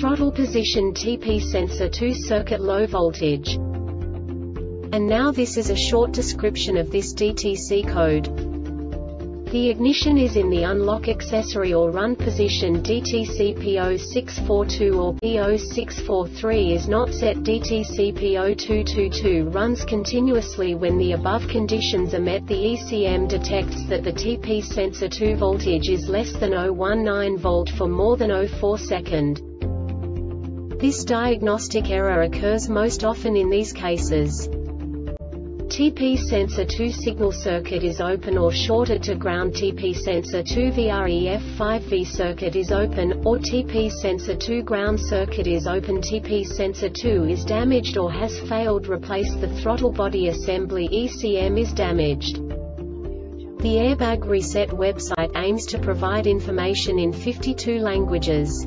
Throttle position TP sensor 2 circuit low voltage. And now this is a short description of this DTC code. The ignition is in the unlock accessory or run position DTC P0642 or P0643 is not set DTC P0222 runs continuously when the above conditions are met the ECM detects that the TP sensor 2 voltage is less than 019 volt for more than 04 second. This diagnostic error occurs most often in these cases. TP sensor 2 signal circuit is open or shorted to ground TP sensor 2 VREF5V circuit is open, or TP sensor 2 ground circuit is open TP sensor 2 is damaged or has failed replace the throttle body assembly ECM is damaged. The Airbag Reset website aims to provide information in 52 languages.